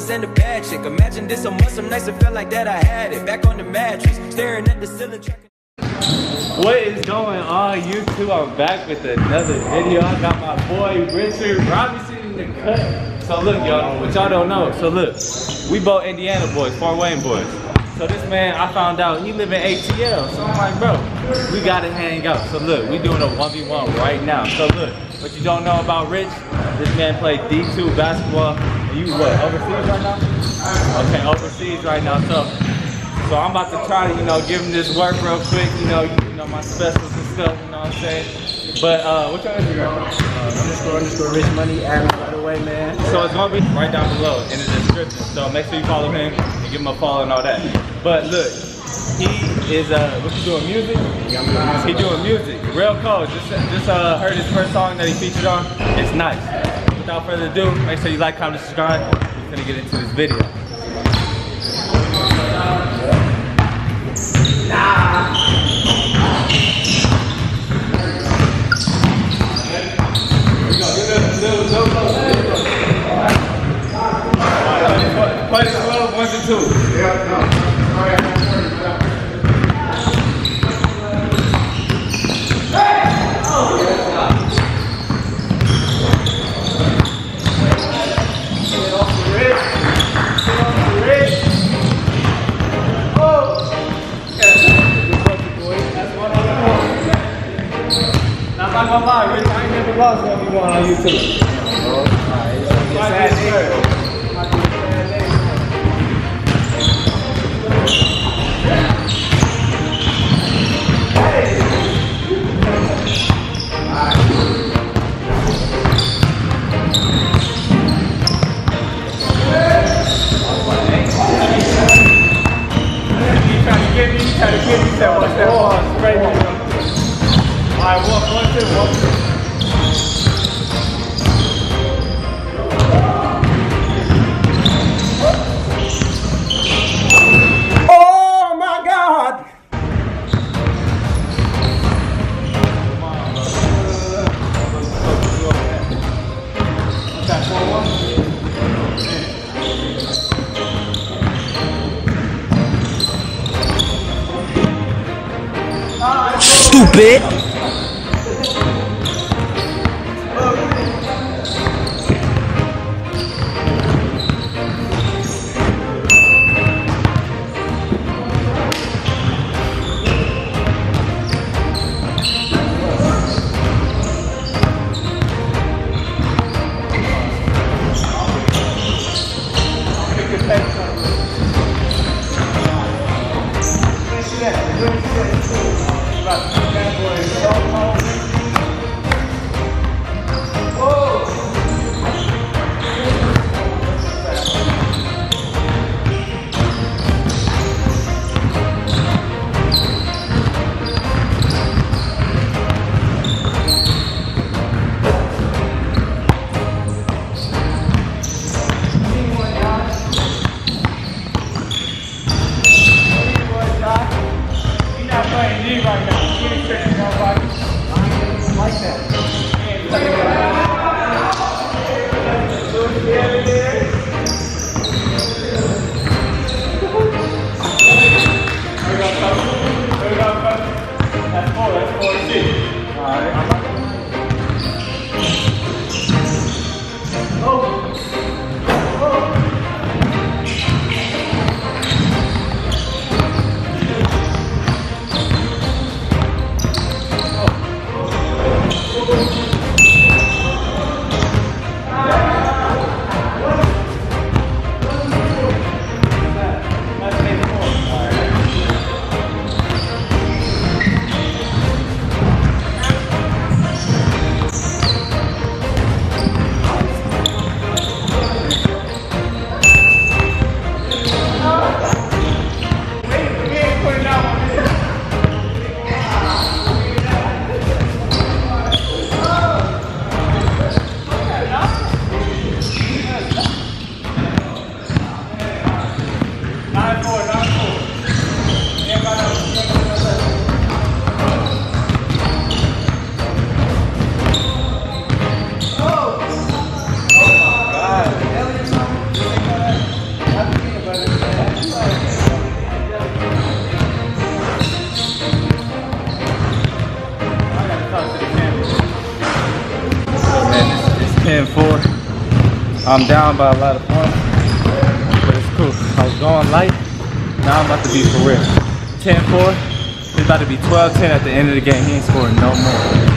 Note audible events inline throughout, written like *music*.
dollars and a bad chick. Imagine this month, some nights it felt like that I had it. Back on the mattress, staring at the ceiling. What is going on YouTube? I'm back with another video. I got my boy Richard Robinson in the cut. So look y'all, what y'all don't know. So look, we both Indiana boys, Fort Wayne boys. So this man, I found out he live in ATL. So I'm like, bro, we gotta hang out. So look, we doing a 1v1 right now. So look, what you don't know about Rich, this man played D2 basketball. You what, overseas right now? Okay, overseas right now. So so I'm about to try to, you know, give him this work real quick, you know, you know, my specials and stuff, you know what I'm saying? But uh what's your Instagram? Uh, underscore underscore rich money add right away, man. So it's gonna be right down below in the description. So make sure you follow him and give him a follow and all that. But look, he is uh what you doing, music? He doing music. Real cold. Just just uh heard his first song that he featured on. It's nice. Without further ado, make sure you like, comment, subscribe. We're gonna get into this video. Play the slow ones and two. Now, I'm not gonna lie, Rich, I ain't never lost one you want on YouTube. Stupid. I'm down by a lot of points, but it's cool. I was going light, now I'm about to be for real. 10-4, it's about to be 12-10 at the end of the game. He ain't scoring no more.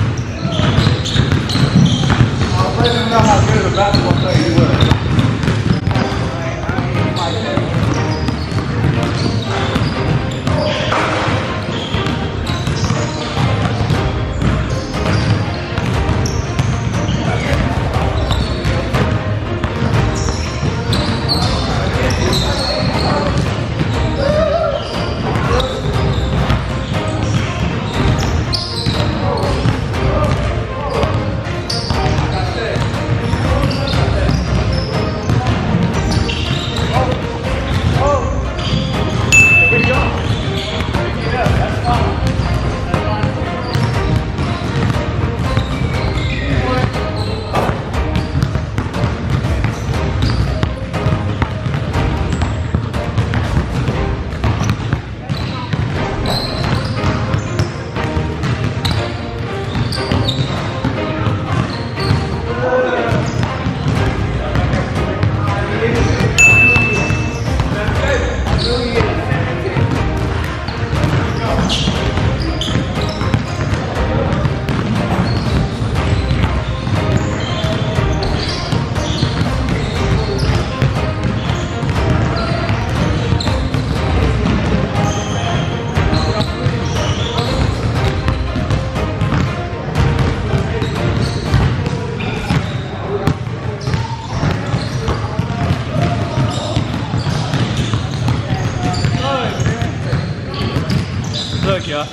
Y'all.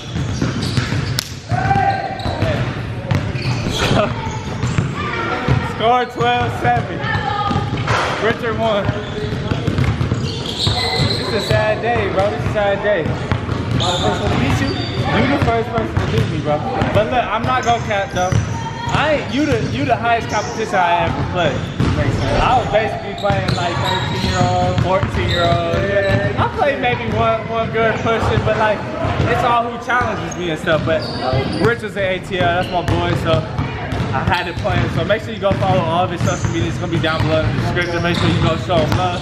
Score 12-7. Richard won. It's a sad day, bro. It's a sad day. You. You the first person to beat me, bro. But look, I'm not gonna cap though. I you the you the highest competition I ever played. I was basically playing like 13 year old, 14 year old. Yeah. I played maybe one one good pushing, but like it's all who challenges me and stuff. But Rich was an ATL, that's my boy, so I had to play. So make sure you go follow all of his social media. It's gonna be down below in the description. Make sure you go show him love.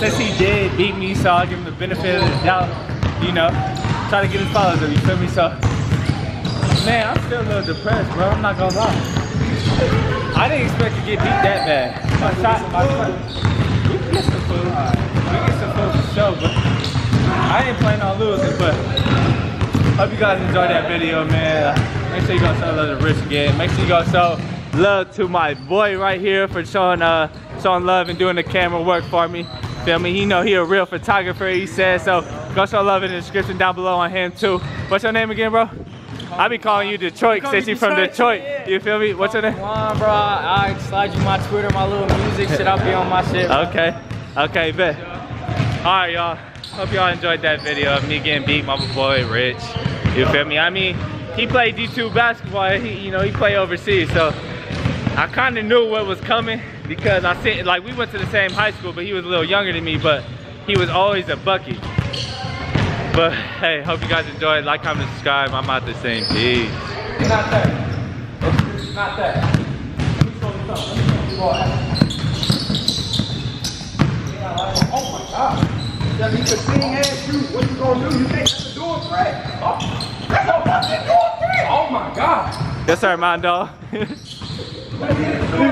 Since he did beat me, so I'll give him the benefit of the doubt. You know, try to get his followers up. You feel me? So, man, I'm still a little depressed, bro. I'm not gonna lie. I didn't expect to get beat that bad. My shot, my shot. We can get some food. We get some food for sure, but I ain't planning on losing. But hope you guys enjoyed that video, man. Make sure you go show love to Rich again. Make sure you go show love to my boy right here for showing uh showing love and doing the camera work for me. Feel me? He know he a real photographer, he said. So go show love in the description down below on him too. What's your name again, bro? I be calling you Detroit since you from Detroit. You feel me? What's your name? Come on, bro. I slide you my Twitter, my little music shit. I'll be on my shit. Bro. Okay. Okay, bet. Alright, y'all. Hope y'all enjoyed that video of me getting beat by my boy Rich. You feel me? I mean, he played D2 basketball. He, you know, he played overseas, so I kind of knew what was coming because I said, like, we went to the same high school, but he was a little younger than me, but he was always a bucket. But hey, hope you guys enjoyed. Like, comment, subscribe. I'm out the same. Peace. Not that. Not that. Oh my God. That. What you gonna do? You do a threat. Oh, that's threat. Oh my God. Yes, sir, Mondo. What is it? Do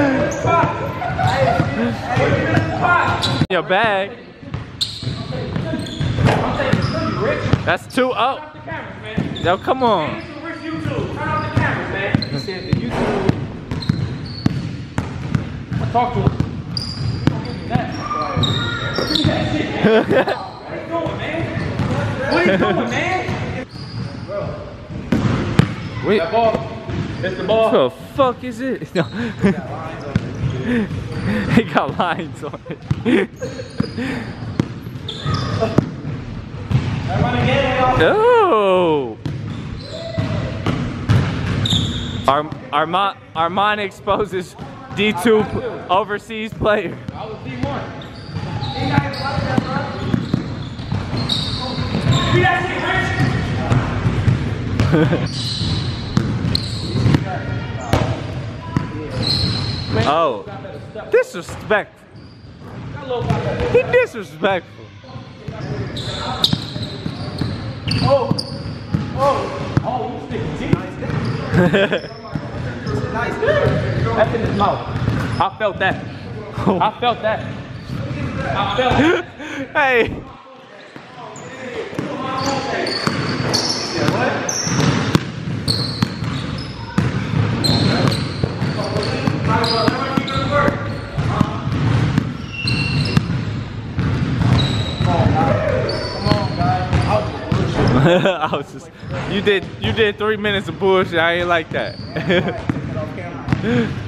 a spot. Hey, hey, hey, spot. Your bag. I'm taking it to you, Rich. That's two up. Turn off the cameras, man. Yo, come on. This YouTube. Turn off the cameras, man. *laughs* He said the YouTube. I talk to him. Don't give me that. Give me that shit, man. What are you doing, man? What are you doing, man? Wait, That ball. It's the ball. what the fuck is it? *laughs* No. he got lines on it. *laughs* No. Ar Armon Armon exposes D2 overseas player. I was D1. Ain't got his like that, bro. See that shit, Rich? Oh, Disrespectful. He disrespectful. Oh, oh, oh, you stick deep. Nice That's in his mouth. I felt that. I felt that. I felt it. hey. *laughs* I was just, you did, you did three minutes of bullshit. I ain't like that. *laughs*